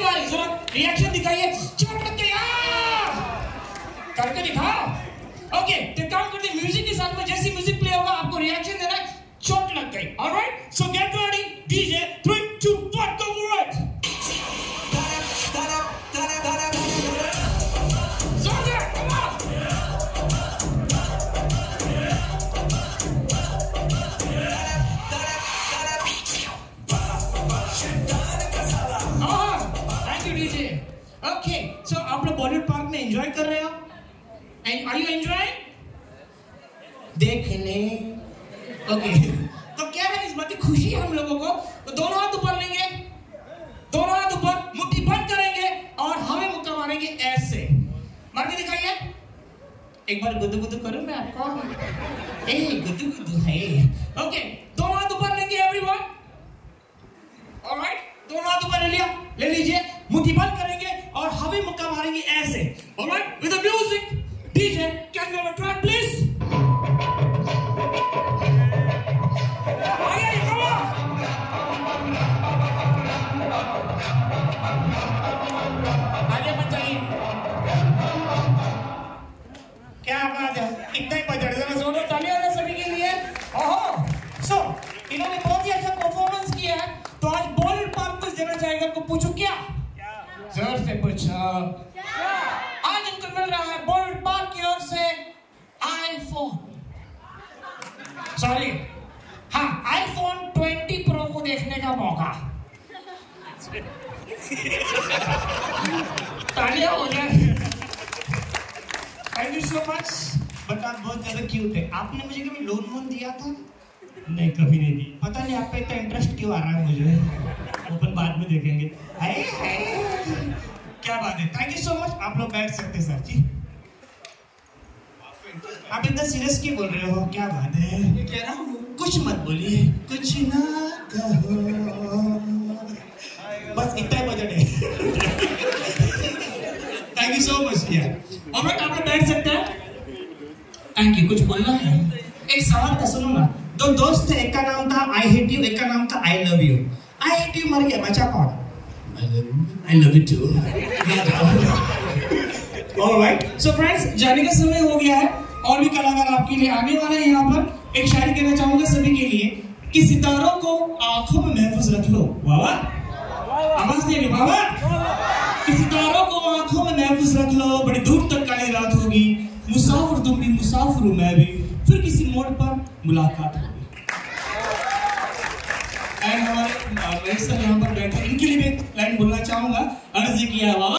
बारी जरा रिएक्शन दिखाइए। करके दिखाओ। ओके तो काम करते म्यूज़िक के साथ में। जैसी म्यूज़िक प्ले होगा, आपको रिएक्शन देना चोट लग गई। Alright so get ready DJ you DJ okay so आप लोग बॉलीवुड पार्क में एंजॉय कर रहे हो? एंड आर यू एंजॉय देखने। ओके तो क्या है इस बात की खुशी हम लोगों को? तो दोनों हाथ ऊपर लेंगे। दोनों हाथ ऊपर मुट्ठी बंद करेंगे और हमें मुक्का मारेंगे ऐसे। मार के दिखाइए। एक बार गुदु गुदु करूँ मैं आपको? ए गुदु गुदु है। ओके दोनों हाथ ऊपर लेंगे एवरीवन ऑलराइट दोनों हाथ ऊपर ले लिया। ले लीजिए। बंद करेंगे और हमें मुक्का मारेंगे ऐसे। Alright with the music DJ can you try please आगे come on! आगे मत जाइए क्या बात है? इतना ही। बजट सभी के लिए। इन्होंने बहुत ही अच्छा परफॉर्मेंस किया है। तो आज बॉलीवुड पार्क कुछ देना चाहेगा को पूछो क्या? ज़ोर से पूछो। आज इनको मिल रहा है बॉलीवुड पार्क की ओर से आईफोन सॉरी हाँ आईफोन 20 प्रो को देखने का मौका। तालियाँ हो जाए। Thank you so much but आप बहुत ज़्यादा क्यूट है। आपने मुझे कभी लोन वोन दिया था? नहीं कभी नहीं दी। पता नहीं आप पे इतना इंटरेस्ट क्यों आ रहा है मुझे। ओपन बाद में देखेंगे। हाय हाय। क्या बात है। थैंक यू सो मच आप लोग बैठ सकते सर जी। आप इतना सीरियस क्यों बोल रहे हो? क्या बात है? ये कह रहा हूँ। कुछ मत बोलिए। कुछ ना कहो। बस इतना ही बजट है। थैंक यू सो मच यार और आप लोग बैठ सकते हैं। थैंक यू कुछ बोलना है? एक सवाल था सुनो ना। दो दोस्त थे एक का नाम था आई हेट यू एक का नाम था आई लव यू यू मर गया बचा कौन I love you too alright so friends जाने का समय हो गया है और भी कलाकार आपके लिए आने वाले हैं यहाँ पर। एक शायरी कहना चाहूँगा सभी के लिए कि सितारों को आँखों में महफूज रख लो। वाह वाह। आवाज़ दे रही वाह कि सितारों को आँखों में महफूज रख लो। बड़ी दूर तक काली रात होगी। मुसाफिर तुम भी मुसाफिर हूँ मैं भी। फिर किसी मोड़ पर मुलाकात होगी। एंड हमारे सर यहाँ पर बैठे इनके लिए मैं एक लाइन बोलना चाहूँगा। अर्ज़ किया बाबा